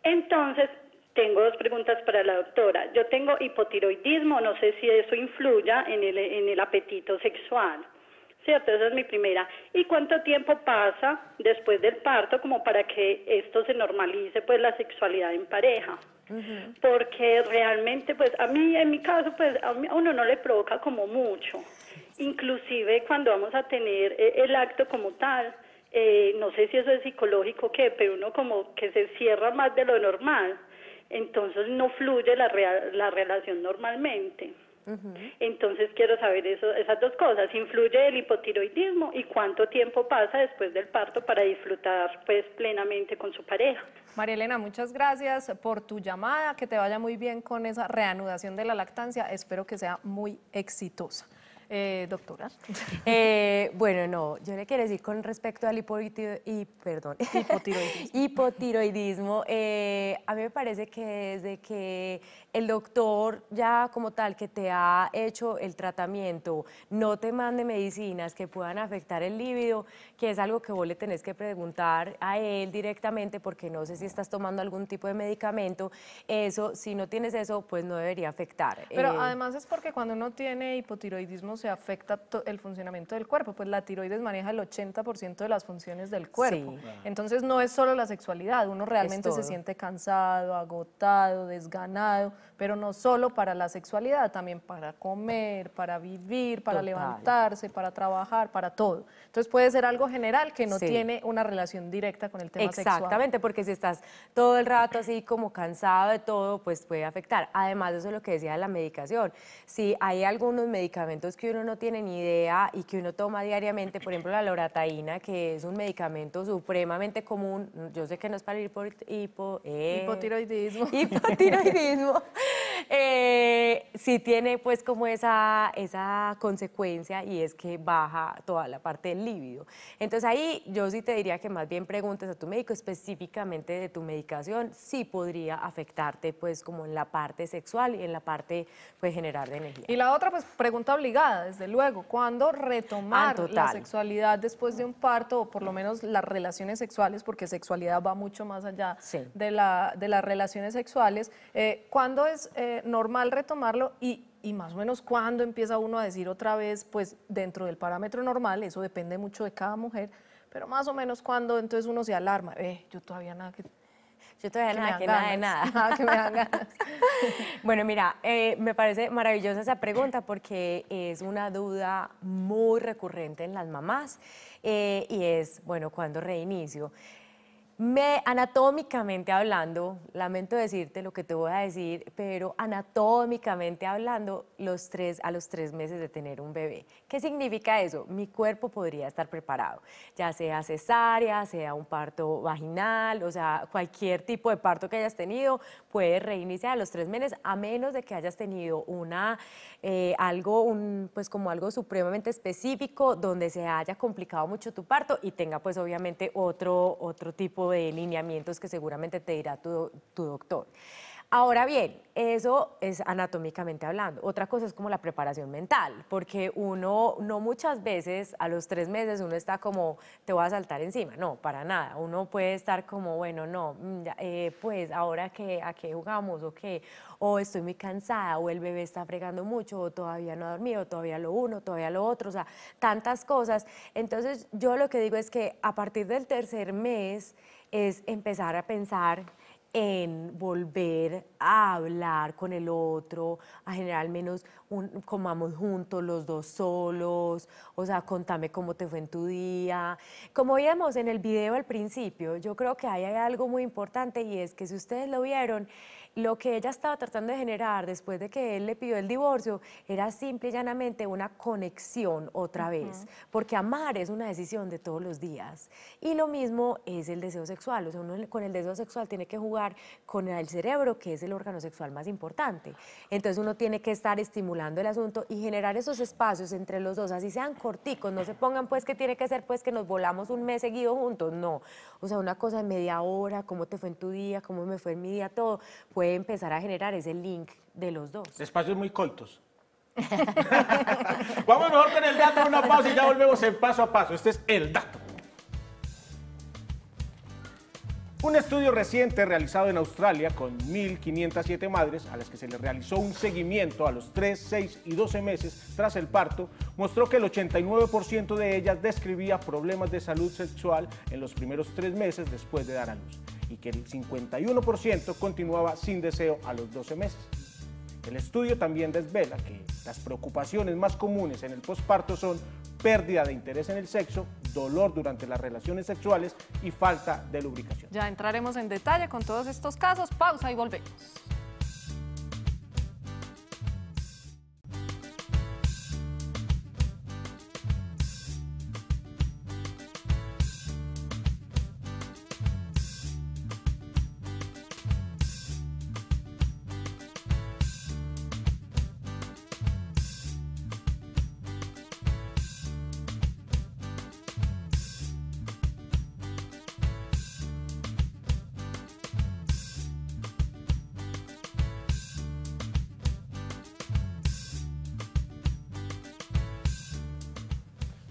Entonces, tengo dos preguntas para la doctora. Yo tengo hipotiroidismo, no sé si eso influya en el, en el apetito sexual. ¿Cierto? Esa es mi primera. ¿Y cuánto tiempo pasa después del parto como para que esto se normalice, pues, la sexualidad en pareja? Porque realmente pues a mí en mi caso pues a, mí- a uno no le provoca como mucho. Inclusive cuando vamos a tener eh, el acto como tal eh, no sé si eso es psicológico o qué pero uno como que se cierra más de lo normal. Entonces no fluye la, rea- la relación normalmente entonces quiero saber eso, esas dos cosas, influye el hipotiroidismo y cuánto tiempo pasa después del parto para disfrutar pues plenamente con su pareja. María Elena, muchas gracias por tu llamada, que te vaya muy bien con esa reanudación de la lactancia, espero que sea muy exitosa. Eh, doctora. [laughs] Eh, bueno, no, yo le quiero decir con respecto al hipotiro- y, perdón, Hipotiroidismo. [laughs] hipotiroidismo, eh, a mí me parece que desde que el doctor ya como tal que te ha hecho el tratamiento no te mande medicinas que puedan afectar el líbido, que es algo que vos le tenés que preguntar a él directamente porque no sé si estás tomando algún tipo de medicamento, eso, si no tienes eso, pues no debería afectar. Pero Eh, además es porque cuando uno tiene hipotiroidismo se afecta el funcionamiento del cuerpo, pues la tiroides maneja el 80% de las funciones del cuerpo. Sí. Entonces no es solo la sexualidad, uno realmente se siente cansado, agotado, desganado, pero no solo para la sexualidad, también para comer, para vivir, para Total. levantarse, para trabajar, para todo. Entonces puede ser algo general que no Sí. tiene una relación directa con el tema sexual. Exactamente, porque si estás todo el rato así como cansado de todo, pues puede afectar. Además, eso es lo que decía de la medicación. Si hay algunos medicamentos que uno no tiene ni idea y que uno toma diariamente, por ejemplo, la loratadina, que es un medicamento supremamente común, yo sé que no es para el hipo, hipo- eh, Hipotiroidismo. [laughs] hipotiroidismo, eh, sí tiene pues como esa, esa consecuencia y es que baja toda la parte del líbido. Entonces ahí yo sí te diría que más bien preguntes a tu médico específicamente de tu medicación, sí podría afectarte pues como en la parte sexual y en la parte pues generar de energía. Y la otra, pues pregunta obligada, desde luego, ¿cuándo retomar Ah, la sexualidad después de un parto o por lo menos las relaciones sexuales, porque sexualidad va mucho más allá Sí. de, la, de las relaciones sexuales? Eh, ¿Cuándo es eh, normal retomarlo y, y más o menos cuándo empieza uno a decir otra vez, pues dentro del parámetro normal, eso depende mucho de cada mujer, pero más o menos cuándo entonces uno se alarma, eh, yo todavía nada que... Yo todavía que nada, que nada de nada. nada que me dan ganas. [laughs] Bueno, mira, eh, me parece maravillosa esa pregunta porque es una duda muy recurrente en las mamás eh, y es, bueno, ¿cuándo reinicio? Me, anatómicamente hablando, lamento decirte lo que te voy a decir, pero anatómicamente hablando, los tres, a los tres meses de tener un bebé. ¿Qué significa eso? Mi cuerpo podría estar preparado, ya sea cesárea, sea un parto vaginal, o sea, cualquier tipo de parto que hayas tenido, puede reiniciar a los tres meses, a menos de que hayas tenido una, eh, algo, pues como algo supremamente específico, donde se haya complicado mucho tu parto y tenga pues obviamente otro, otro tipo de lineamientos que seguramente te dirá tu, tu doctor. Ahora bien, eso es anatómicamente hablando. Otra cosa es como la preparación mental, porque uno no muchas veces a los tres meses uno está como, te voy a saltar encima. No, para nada. Uno puede estar como, bueno, no, mm, eh, pues ahora que, a qué jugamos o qué, o estoy muy cansada, o el bebé está fregando mucho, o todavía no ha dormido, todavía lo uno, todavía lo otro, o sea, tantas cosas. Entonces yo lo que digo es que a partir del tercer mes es empezar a pensar en volver a hablar con el otro, a generar menos un, comamos juntos, los dos solos, o sea, contame cómo te fue en tu día. Como vimos en el video al principio, yo creo que ahí hay algo muy importante y es que si ustedes lo vieron, lo que ella estaba tratando de generar después de que él le pidió el divorcio era simple y llanamente una conexión otra vez, porque amar es una decisión de todos los días. Y lo mismo es el deseo sexual, o sea, uno con el deseo sexual tiene que jugar con el cerebro, que es el órgano sexual más importante. Entonces uno tiene que estar estimulando el asunto y generar esos espacios entre los dos, así sean corticos, no se pongan pues que tiene que ser pues que nos volamos un mes seguido juntos, no. O sea, una cosa de media hora, cómo te fue en tu día, cómo me fue en mi día, todo, puede empezar a generar ese link de los dos. Espacios muy coitos. [laughs] Vamos mejor con el dato, una pausa y ya volvemos en paso a paso. Este es el dato. Un estudio reciente realizado en Australia con 1.507 madres a las que se les realizó un seguimiento a los 3, 6 y 12 meses tras el parto mostró que el 89% de ellas describía problemas de salud sexual en los primeros tres meses después de dar a luz y que el 51% continuaba sin deseo a los 12 meses. El estudio también desvela que las preocupaciones más comunes en el posparto son pérdida de interés en el sexo, dolor durante las relaciones sexuales y falta de lubricación. Ya entraremos en detalle con todos estos casos. Pausa y volvemos.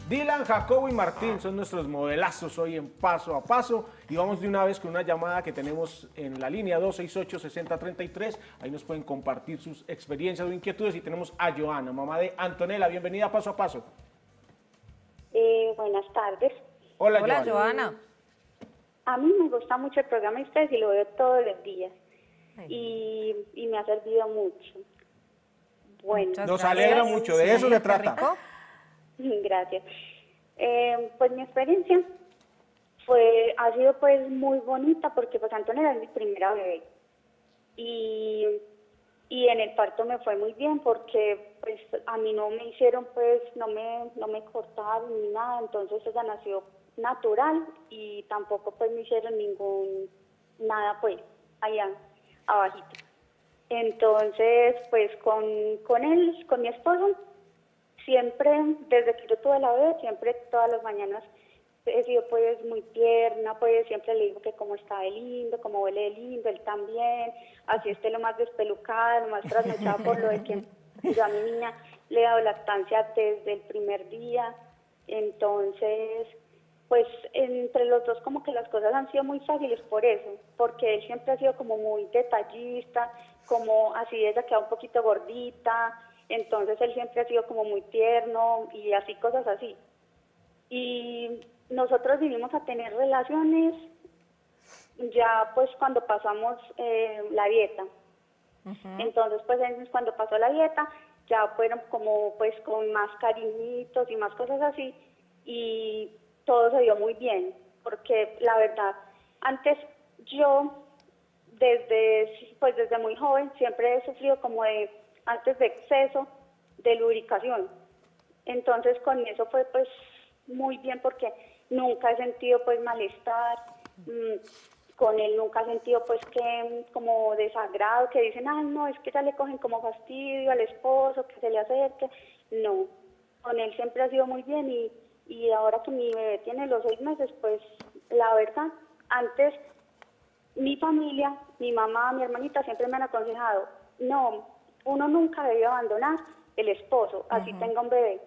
Dylan, Jacobo y Martín son nuestros modelazos hoy en Paso a Paso y vamos de una vez con una llamada que tenemos en la línea 268-6033. Ahí nos pueden compartir sus experiencias o inquietudes y tenemos a Joana, mamá de Antonella. Bienvenida a Paso a Paso. Eh, buenas tardes. Hola, Hola, Joana. Joana. A mí me gusta mucho el programa de ustedes y lo veo todos los días. Y, y me ha servido mucho. Bueno, Nos alegra mucho, de eso se trata. [laughs] Gracias. Eh, pues mi experiencia fue, ha sido pues muy bonita porque pues Antonella es mi primera bebé. Y, y en el parto me fue muy bien porque pues a mí no me hicieron pues, no me, no me cortaron ni nada, entonces ella nació natural y tampoco pues me hicieron ningún, nada pues allá abajito. Entonces pues con, con él, con mi esposo, siempre, desde que yo tuve la bebé, siempre todas las mañanas he sido pues muy tierna, pues siempre le digo que cómo está de lindo, cómo huele de lindo, él también, así esté lo más despelucada, lo más trasnochada por lo de que yo a mi niña le he dado lactancia desde el primer día, entonces pues entre los dos como que las cosas han sido muy fáciles por eso, porque él siempre ha sido como muy detallista, como así ella queda un poquito gordita, entonces él siempre ha sido como muy tierno y así cosas así. Y nosotros vinimos a tener relaciones ya pues cuando pasamos eh, la dieta. Entonces pues cuando pasó la dieta ya fueron como pues con más cariñitos y más cosas así y todo se dio muy bien porque la verdad Antes yo, desde, pues desde muy joven, siempre he sufrido como de, antes de exceso de lubricación. Entonces con eso fue pues muy bien porque nunca he sentido pues malestar, mm, con él nunca he sentido pues que mm, como desagrado, que dicen, ay no, es que ya le cogen como fastidio al esposo, que se le acerque. No, con él siempre ha sido muy bien y, y ahora que mi bebé tiene los seis meses, pues la verdad, antes mi familia, mi mamá, mi hermanita siempre me han aconsejado, no, uno nunca debe abandonar el esposo, así tenga un bebé.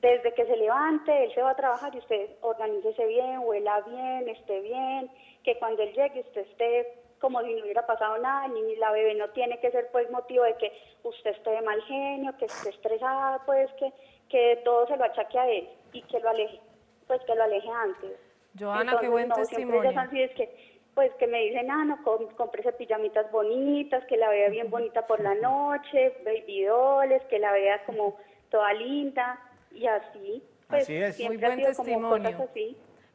Desde que se levante, él se va a trabajar y usted organícese bien, huela bien, esté bien, que cuando él llegue usted esté como si no hubiera pasado nada, ni la bebé no tiene que ser pues motivo de que usted esté de mal genio, que esté estresada, pues que, que todo se lo achaque a él y que lo aleje, pues que lo aleje antes. Joana, qué buen no, testimonio. Siempre ellas así es que pues que me dicen, ah, no, com- cómprese pijamitas bonitas, que la vea bien bonita por la noche, baby dolls, que la vea como toda linda y así. Pues Así es. Muy buen testimonio.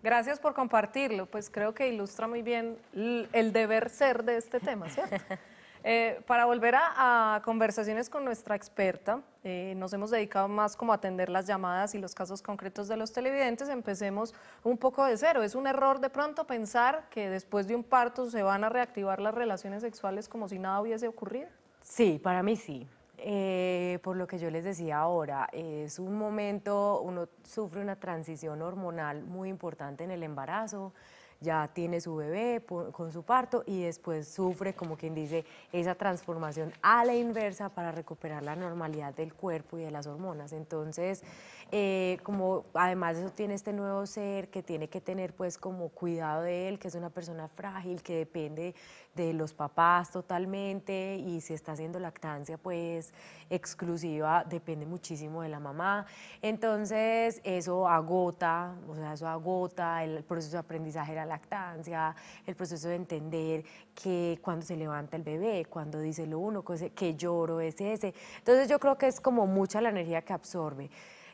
Gracias por compartirlo, pues creo que ilustra muy bien el deber ser de este tema, ¿cierto? [laughs] Eh, para volver a, conversaciones con nuestra experta, eh, nos hemos dedicado más como a atender las llamadas y los casos concretos de los televidentes. Empecemos un poco de cero. ¿Es un error de pronto pensar que después de un parto se van a reactivar las relaciones sexuales como si nada hubiese ocurrido? Sí, para mí sí. Eh, por lo que yo les decía ahora, es un momento, uno sufre una transición hormonal muy importante en el embarazo, ya tiene su bebé con su parto y después sufre, como quien dice, esa transformación a la inversa para recuperar la normalidad del cuerpo y de las hormonas. Entonces, eh, como además eso tiene este nuevo ser que tiene que tener pues como cuidado de él, que es una persona frágil, que depende de los papás totalmente y si está haciendo lactancia pues exclusiva depende muchísimo de la mamá. Entonces eso agota, o sea, eso agota el proceso de aprendizaje de la lactancia, el proceso de entender que cuando se levanta el bebé, cuando dice lo uno, que lloro es ese. Entonces yo creo que es como mucha la energía que absorbe.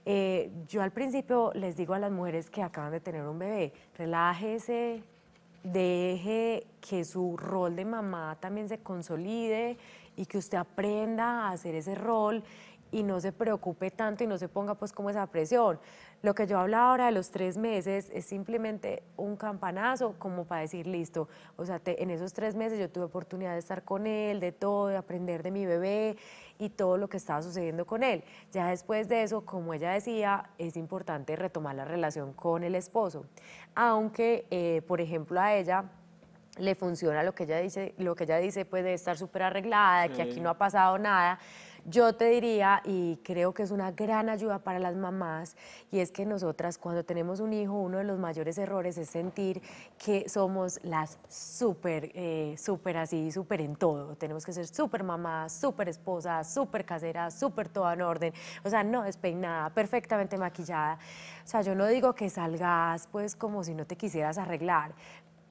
Eh, yo al principio les digo a las mujeres que acaban de tener un bebé, relájese, deje que su rol de mamá también se consolide y que usted aprenda a hacer ese rol y no se preocupe tanto y no se ponga pues como esa presión. Lo que yo hablaba ahora de los tres meses es simplemente un campanazo como para decir, listo, o sea, te- en esos tres meses yo tuve oportunidad de estar con él, de todo, de aprender de mi bebé y todo lo que estaba sucediendo con él. Ya después de eso, como ella decía, es importante retomar la relación con el esposo. Aunque, eh, por ejemplo, a ella le funciona lo que ella dice, lo que ella dice pues de estar súper arreglada, de que Sí. aquí no ha pasado nada. Yo te diría, y creo que es una gran ayuda para las mamás, y es que nosotras cuando tenemos un hijo, uno de los mayores errores es sentir que somos las súper, eh, súper así, súper en todo. Tenemos que ser súper mamás, súper esposas, súper caseras, súper toda en orden. O sea, no despeinada, perfectamente maquillada. O sea, yo no digo que salgas pues como si no te quisieras arreglar,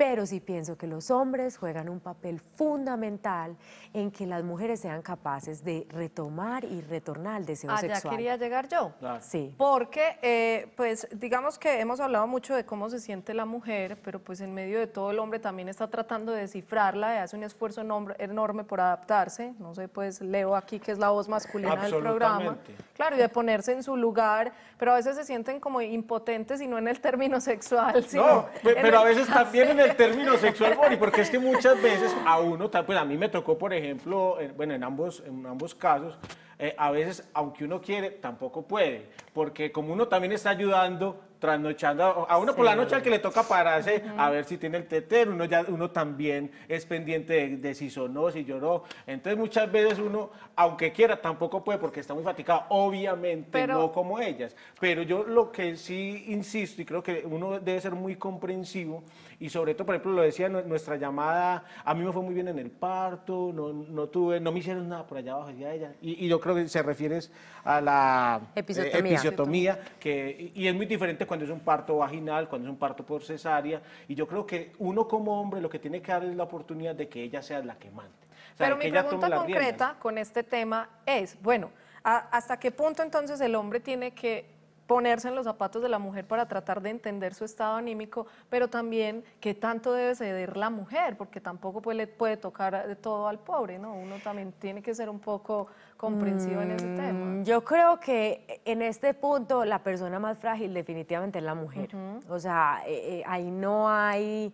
pero sí pienso que los hombres juegan un papel fundamental en que las mujeres sean capaces de retomar y retornar al deseo Allá sexual. quería llegar yo. Sí. Porque, eh, pues, digamos que hemos hablado mucho de cómo se siente la mujer, pero pues en medio de todo el hombre también está tratando de descifrarla y hace un esfuerzo enorme, por adaptarse. No sé, pues leo aquí que es la voz masculina del programa. Claro, y de ponerse en su lugar, pero a veces se sienten como impotentes y no en el término sexual. sino No, pero a el veces también en el término sexual, Bori, porque es que muchas veces a uno, pues a mí me tocó, por ejemplo, en- bueno, en ambos, en ambos casos, eh, a veces, aunque uno quiere, tampoco puede, porque como uno también está ayudando, trasnochando, a- uno por la Sí. noche al que le toca pararse a ver si tiene el tetero, uno, ya, uno también es pendiente de, de si sonó, si lloró, entonces muchas veces uno, aunque quiera, tampoco puede porque está muy fatigado, obviamente Pero- no como ellas, pero yo lo que sí insisto y creo que uno debe ser muy comprensivo y sobre todo, por ejemplo, lo decía nuestra llamada, a mí me fue muy bien en el parto, no, no tuve, no me hicieron nada por allá abajo, decía ella, y, y yo creo que se refiere a la eh, Episiotomía. episiotomía, que, y es muy diferente cuando es un parto vaginal, cuando es un parto por cesárea, y yo creo que uno como hombre lo que tiene que dar es la oportunidad de que ella sea la que mande. O sea, Pero que mi ella pregunta concreta con este tema es, bueno, ¿a- ¿hasta qué punto entonces el hombre tiene que ponerse en los zapatos de la mujer para tratar de entender su estado anímico, pero también qué tanto debe ceder la mujer, porque tampoco pues, le puede tocar de todo al pobre, ¿no? Uno también tiene que ser un poco comprensivo en ese tema. Mm, Yo creo que en este punto la persona más frágil definitivamente es la mujer. O sea, eh, eh, ahí no hay,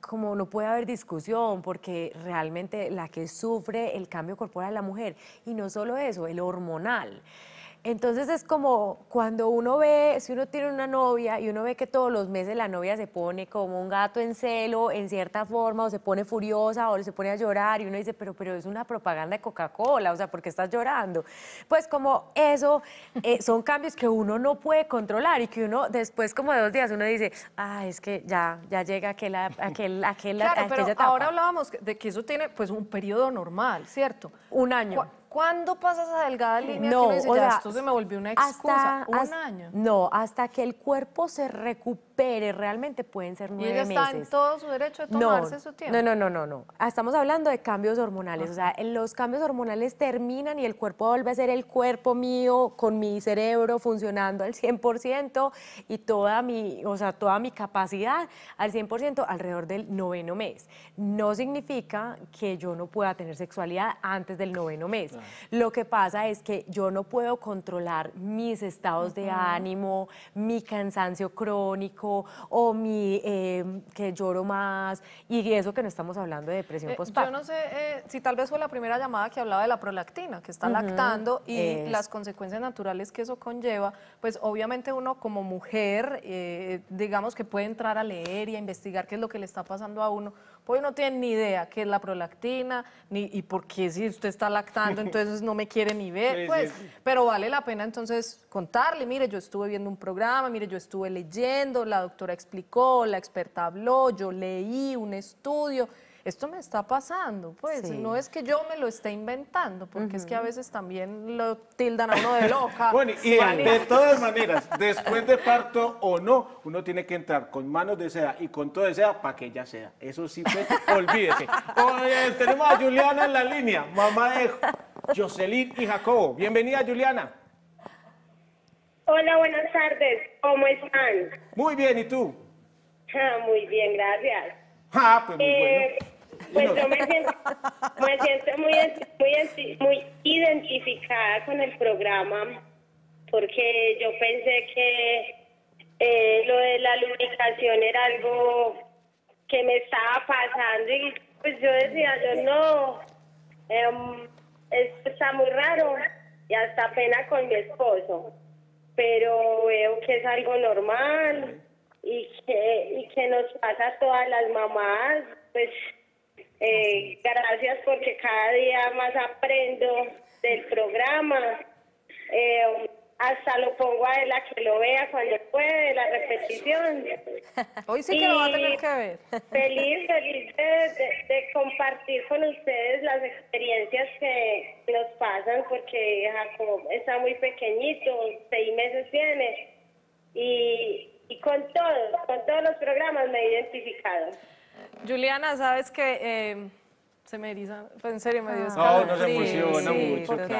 como no puede haber discusión, porque realmente la que sufre el cambio corporal es la mujer. Y no solo eso, el hormonal. Entonces es como cuando uno ve, si uno tiene una novia y uno ve que todos los meses la novia se pone como un gato en celo, en cierta forma, o se pone furiosa o se pone a llorar y uno dice, pero, pero es una propaganda de Coca-Cola, o sea, ¿por qué estás llorando? Pues como eso eh, son cambios que uno no puede controlar y que uno después como de dos días uno dice, ah, es que ya, ya llega aquel, aquel, aquel, Claro, aquella pero etapa". ahora hablábamos de que eso tiene pues un periodo normal, ¿cierto? Un año. ¿Cu- ¿Cuándo pasa esa delgada línea No, que dice, o sea, esto se me volvió una excusa? un hasta- año. No, hasta que el cuerpo se recupere, realmente pueden ser Y nueve ella está en meses. todo su derecho de tomarse su tiempo. No, no, no, no, no. Ah, Estamos hablando de cambios hormonales. O sea, en los cambios hormonales terminan y el cuerpo vuelve a ser el cuerpo mío con mi cerebro funcionando al 100% y toda mi, o sea, toda mi capacidad al 100% alrededor del noveno mes. No significa que yo no pueda tener sexualidad antes del noveno mes. Lo que pasa es que yo no puedo controlar mis estados de ánimo, mi cansancio crónico o mi eh, que lloro más y eso que no estamos hablando de depresión Eh, postparto. yo no sé eh, si tal vez fue la primera llamada que hablaba de la prolactina, que está lactando y es. las consecuencias naturales que eso conlleva, pues obviamente uno como mujer, eh, digamos que puede entrar a leer y a investigar qué es lo que le está pasando a uno, pues no tiene ni idea qué es la prolactina, ni y por qué si usted está lactando, [laughs] entonces no me quiere ni ver, Sí, pues, sí. pero vale la pena entonces contarle, mire, yo estuve viendo un programa, mire, yo estuve leyendo, la doctora explicó, la experta habló, yo leí un estudio. Esto me está pasando, pues Sí. no es que yo me lo esté inventando, porque es que a veces también lo tildan a uno de loca. [laughs] Bueno, y Sí, de todas maneras, después de parto o no, uno tiene que entrar con manos de seda y con todo de seda para que ella sea. Eso sí, pues, olvídese. [laughs] Oye, tenemos a Juliana en la línea, mamá de Jocelyn y Jacobo. Bienvenida, Juliana. Hola, buenas tardes. ¿Cómo están? Muy bien, ¿y tú? Ah, muy bien, gracias. Ah, pues muy Eh, bueno. Pues yo me siento, me siento muy, muy, muy identificada con el programa porque yo pensé que eh, lo de la lubricación era algo que me estaba pasando y pues yo decía, yo no, em, esto está muy raro y hasta pena con mi esposo, pero veo que es algo normal y que, y que nos pasa a todas las mamás, pues eh, gracias porque cada día más aprendo del programa. Eh, hasta lo pongo a él a que lo vea cuando puede, la repetición. [laughs] Hoy sí que lo va a tener que ver. [laughs] Feliz, feliz de, de- de compartir con ustedes las experiencias que nos pasan, porque Jacob está muy pequeñito, seis meses tiene, y, y con todos, con todos los programas me he identificado. Juliana, sabes que eh, se me eriza, pues en serio me dio No, no se emociona sí, mucho, porque,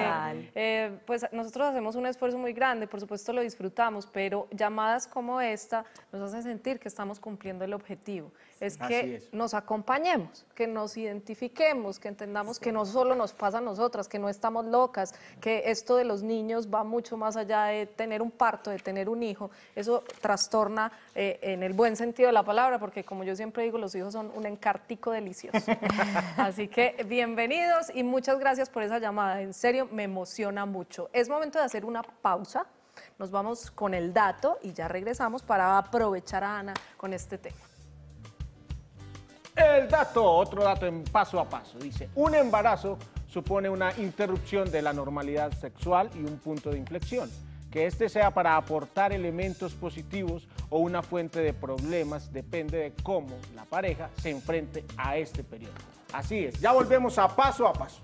eh, pues nosotros hacemos un esfuerzo muy grande, por supuesto lo disfrutamos, pero llamadas como esta nos hacen sentir que estamos cumpliendo el objetivo. Es Así que es. nos acompañemos, que nos identifiquemos, que entendamos que no solo nos pasa a nosotras, que no estamos locas, que esto de los niños va mucho más allá de tener un parto, de tener un hijo. Eso trastorna eh, en el buen sentido de la palabra, porque como yo siempre digo, los hijos son un encartico delicioso. [laughs] Así que bienvenidos y muchas gracias por esa llamada. En serio, me emociona mucho. Es momento de hacer una pausa. Nos vamos con el dato y ya regresamos para aprovechar a Ana con este tema. El dato, otro dato en paso a paso, dice, un embarazo supone una interrupción de la normalidad sexual y un punto de inflexión. Que este sea para aportar elementos positivos o una fuente de problemas depende de cómo la pareja se enfrente a este periodo. Así es, ya volvemos a paso a paso.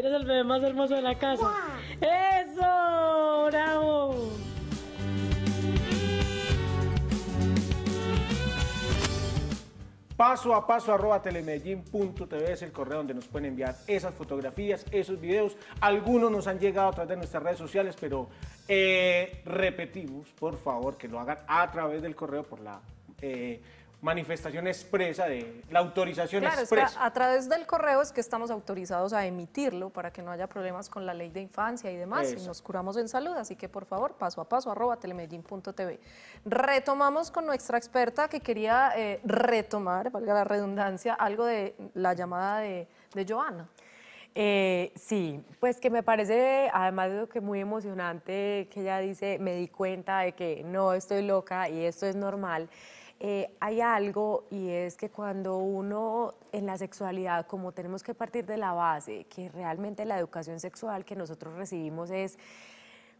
¿Quién es el bebé más hermoso de la casa? ¡Eso! ¡Bravo! Paso a paso arroba telemedellín.tv es el correo donde nos pueden enviar esas fotografías, esos videos. Algunos nos han llegado a través de nuestras redes sociales, pero eh, repetimos, por favor, que lo hagan a través del correo por la eh, manifestación expresa de la autorización Claro, es que expresa. a, a través del correo es que estamos autorizados a emitirlo para que no haya problemas con la ley de infancia y demás. Y nos curamos en salud, así que por favor, paso a paso, arroba telemedellín.tv. Retomamos con nuestra experta que quería eh, retomar, valga la redundancia, algo de la llamada de, de Joana. Eh, sí, pues que me parece, además de lo que muy emocionante, que ella dice, me di cuenta de que no estoy loca y esto es normal. Eh, hay algo y es que cuando uno en la sexualidad, como tenemos que partir de la base, que realmente la educación sexual que nosotros recibimos es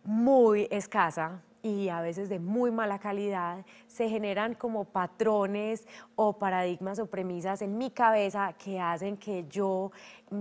muy escasa y a veces de muy mala calidad, se generan como patrones o paradigmas o premisas en mi cabeza que hacen que yo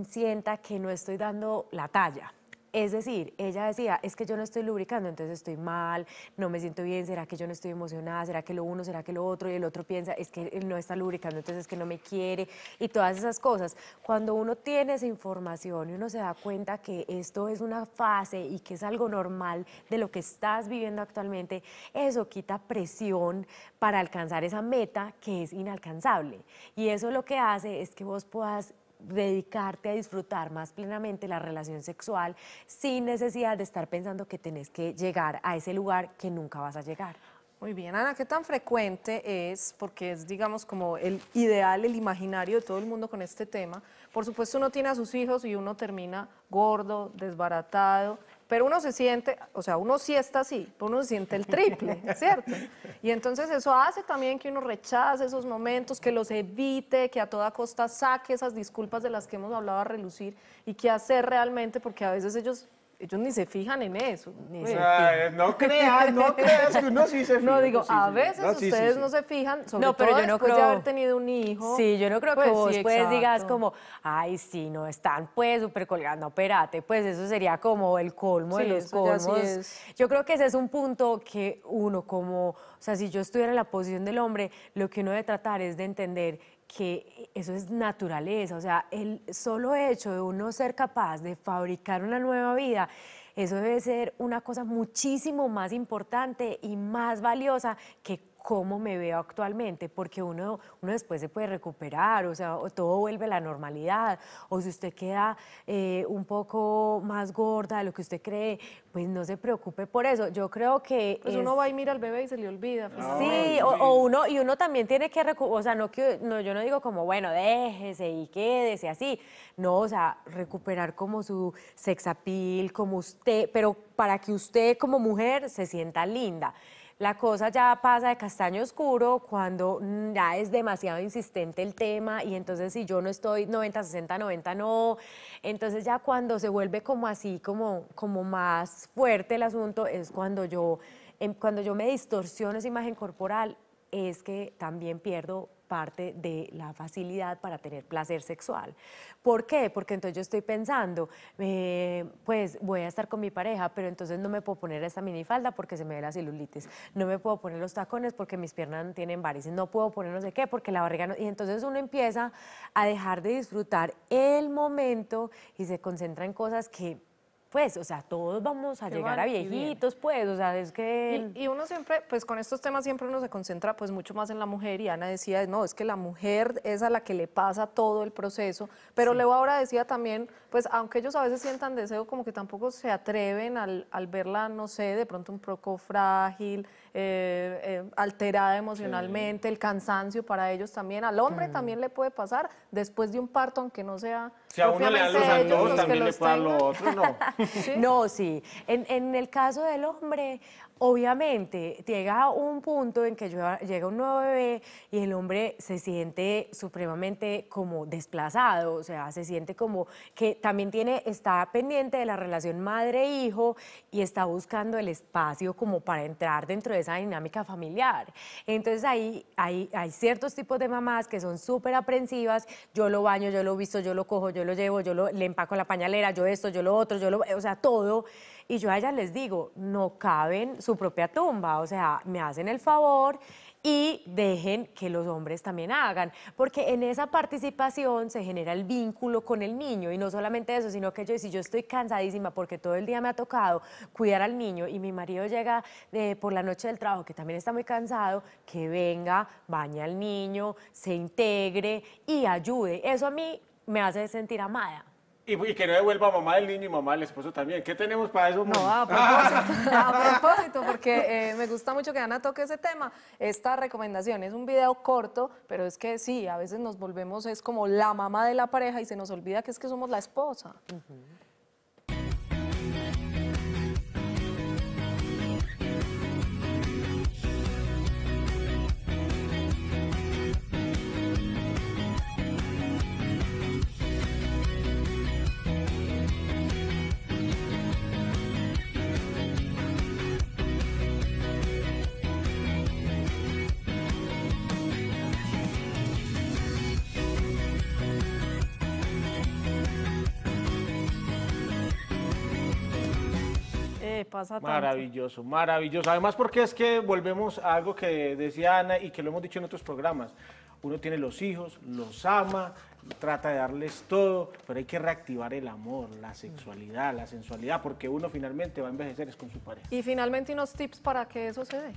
sienta que no estoy dando la talla. Es decir, ella decía, es que yo no estoy lubricando, entonces estoy mal, no me siento bien, será que yo no estoy emocionada, será que lo uno, será que lo otro, y el otro piensa, es que él no está lubricando, entonces es que no me quiere, y todas esas cosas. Cuando uno tiene esa información y uno se da cuenta que esto es una fase y que es algo normal de lo que estás viviendo actualmente, eso quita presión para alcanzar esa meta que es inalcanzable. Y eso lo que hace es que vos puedas dedicarte a disfrutar más plenamente la relación sexual sin necesidad de estar pensando que tenés que llegar a ese lugar que nunca vas a llegar. Muy bien, Ana, ¿qué tan frecuente es, porque es, digamos, como el ideal, el imaginario de todo el mundo con este tema? Por supuesto, uno tiene a sus hijos y uno termina gordo, desbaratado, pero uno se siente, o sea, uno sí está así, pero uno se siente el triple, [laughs] ¿cierto? Y entonces eso hace también que uno rechace esos momentos, que los evite, que a toda costa saque esas disculpas de las que hemos hablado a relucir y qué hacer realmente, porque a veces ellos... Ellos ni se fijan en eso. Pues, Ay, no creas, no [laughs] creas que uno sí se fija. No, digo, Sí, a veces no, sí, sí, ustedes sí. no se fijan, sobre No, pero todo yo no después de creo- haber tenido un hijo. Sí, yo no creo que Pues vos sí, pues digas como, ay, sí, no están pues súper colgando, no, espérate, pues eso sería como el colmo de los colmos. Yo creo que ese es un punto que uno como, o sea, si yo estuviera en la posición del hombre, lo que uno debe tratar es de entender que eso es naturaleza, o sea, el solo hecho de uno ser capaz de fabricar una nueva vida, eso debe ser una cosa muchísimo más importante y más valiosa que cómo me veo actualmente, porque uno, uno después se puede recuperar, o sea, o todo vuelve a la normalidad, o si usted queda eh, un poco más gorda de lo que usted cree, pues no se preocupe por eso. Yo creo que... Pues es- uno va y mira al bebé y se le olvida. Sí, o, o uno, y uno también tiene que, recu- o sea, no que, no, yo no digo como, bueno, déjese y quédese así, no, o sea, recuperar como su sex appeal, como usted, pero para que usted como mujer se sienta linda. La cosa ya pasa de castaño oscuro cuando mm, ya es demasiado insistente el tema y entonces si yo no estoy 90, 60, 90, no. Entonces ya cuando se vuelve como así, como, como más fuerte el asunto, es cuando yo, em, cuando yo me distorsiono esa imagen corporal, es que también pierdo parte de la facilidad para tener placer sexual. ¿Por qué? Porque entonces yo estoy pensando, eh, pues voy a estar con mi pareja, pero entonces no me puedo poner esta minifalda porque se me ve la celulitis, no me puedo poner los tacones porque mis piernas tienen varices, no puedo poner no sé qué porque la barriga no... Y entonces uno empieza a dejar de disfrutar el momento y se concentra en cosas que... Pues, o sea, todos vamos a llegar a viejitos, pues, o sea, es que... Y, y uno siempre, pues con estos temas siempre uno se concentra pues mucho más en la mujer y Ana decía, no, es que la mujer es a la que le pasa todo el proceso, pero Leo ahora decía también, pues aunque ellos a veces sientan deseo, como que tampoco se atreven al, al verla, no sé, de pronto un poco frágil, eh, eh, alterada emocionalmente, el cansancio para ellos también, al hombre Mm. también le puede pasar después de un parto, aunque no sea... Si a uno le dan los antojos, los también le los puede dar lo otro, no. [laughs] No, sí. En, en el caso del hombre, Obviamente, llega un punto en que llega un nuevo bebé y el hombre se siente supremamente como desplazado, o sea, se siente como que también tiene, está pendiente de la relación madre-hijo y está buscando el espacio como para entrar dentro de esa dinámica familiar. Entonces ahí hay, hay ciertos tipos de mamás que son súper aprensivas, yo lo baño, yo lo visto, yo lo cojo, yo lo llevo, yo lo, le empaco la pañalera, yo esto, yo lo otro, yo lo, o sea, todo. Y yo a ellas les digo, no caben su propia tumba, o sea, me hacen el favor y dejen que los hombres también hagan, porque en esa participación se genera el vínculo con el niño y no solamente eso, sino que yo, si yo estoy cansadísima porque todo el día me ha tocado cuidar al niño y mi marido llega eh, por la noche del trabajo que también está muy cansado, que venga, bañe al niño, se integre y ayude. Eso a mí me hace sentir amada. Y, y que no devuelva mamá del niño y mamá del esposo también. ¿Qué tenemos para eso? No, a propósito, [laughs] a propósito, porque eh, me gusta mucho que Ana toque ese tema. Esta recomendación es un video corto, pero es que sí, a veces nos volvemos, es como la mamá de la pareja y se nos olvida que es que somos la esposa. Pasa tanto. Maravilloso, maravilloso. Además, porque es que volvemos a algo que decía Ana y que lo hemos dicho en otros programas. Uno tiene los hijos, los ama, trata de darles todo, pero hay que reactivar el amor, la sexualidad, la sensualidad, porque uno finalmente va a envejecer es con su pareja. Y finalmente unos tips para que eso se dé.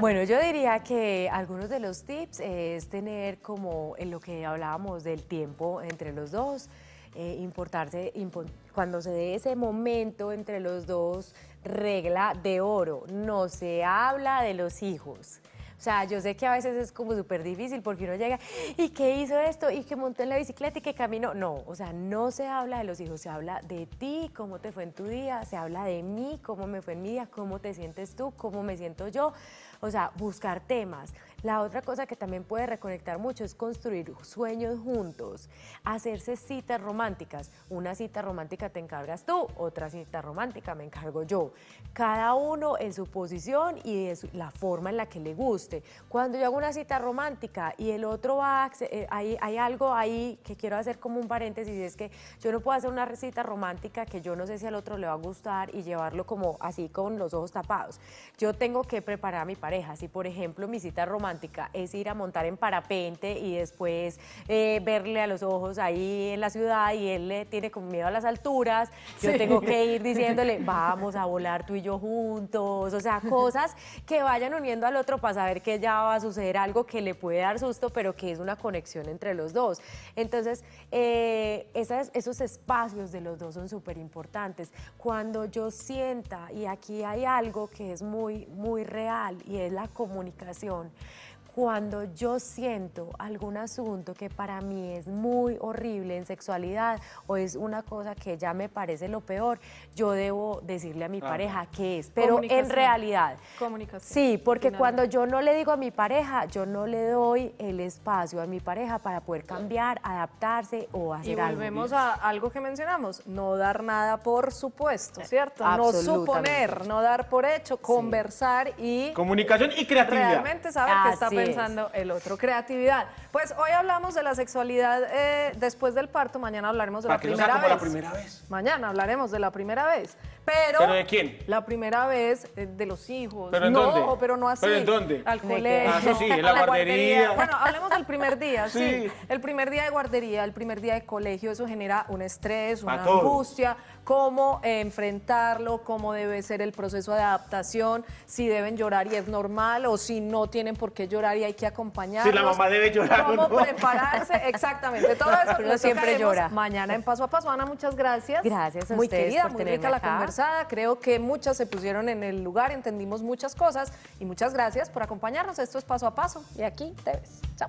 Bueno, yo diría que algunos de los tips es tener como en lo que hablábamos del tiempo entre los dos, eh, importarse, impo- cuando se dé ese momento entre los dos, regla de oro, no se habla de los hijos. O sea, yo sé que a veces es como súper difícil porque uno llega, ¿y qué hizo esto? ¿Y que montó en la bicicleta y que caminó? No, o sea, no se habla de los hijos, se habla de ti, cómo te fue en tu día, se habla de mí, cómo me fue en mi día, cómo te sientes tú, cómo me siento yo. O sea, buscar temas. La otra cosa que también puede reconectar mucho es construir sueños juntos, hacerse citas románticas. Una cita romántica te encargas tú, otra cita romántica me encargo yo. Cada uno en su posición y de la forma en la que le guste. Cuando yo hago una cita romántica y el otro va, eh, hay, hay algo ahí que quiero hacer como un paréntesis, es que yo no puedo hacer una cita romántica que yo no sé si al otro le va a gustar y llevarlo como así con los ojos tapados. Yo tengo que preparar a mi pareja. Si, por ejemplo, mi cita romántica es ir a montar en parapente y después eh, verle a los ojos ahí en la ciudad y él le tiene como miedo a las alturas, yo Sí. tengo que ir diciéndole, vamos a volar tú y yo juntos. O sea, cosas que vayan uniendo al otro para saber que ya va a suceder algo que le puede dar susto, pero que es una conexión entre los dos. Entonces, eh, esas- esos espacios de los dos son súper importantes. Cuando yo sienta, y aquí hay algo que es muy, muy real, y es la comunicación. Cuando yo siento algún asunto que para mí es muy horrible en sexualidad o es una cosa que ya me parece lo peor, yo debo decirle a mi Ah. pareja qué es. Pero en realidad, Comunicación. Sí, porque Finalmente. cuando yo no le digo a mi pareja, yo no le doy el espacio a mi pareja para poder cambiar, adaptarse o Y hacer algo. volvemos a algo que mencionamos, no dar nada por supuesto, ¿cierto? No suponer, no dar por hecho, conversar y Comunicación y creatividad. realmente saber qué está. Pensando el otro. Creatividad. Pues hoy hablamos de la sexualidad eh, después del parto, mañana hablaremos de la primera vez. la primera vez. Mañana hablaremos de la primera vez. Pero, ¿Pero de quién? La primera vez eh, de los hijos. ¿Pero en no, dónde? pero no así. ¿Pero en dónde? Al colegio. Ah, eso sí, en la guardería. Bueno, hablemos del primer día, [laughs] sí. Sí. El primer día de guardería, el primer día de colegio, eso genera un estrés, una angustia, cómo eh, enfrentarlo, cómo debe ser el proceso de adaptación, si deben llorar y es normal o si no tienen por qué llorar y hay que acompañarlos. Si la mamá debe llorar o Cómo no. prepararse, exactamente. Todo eso lo siempre llora. Mañana en Paso a Paso. Ana, muchas gracias. Gracias a Muy ustedes querida, por muy rica la acá. Creo que muchas se pusieron en el lugar, entendimos muchas cosas y muchas gracias por acompañarnos. Esto es Paso a Paso y aquí te ves. Chao.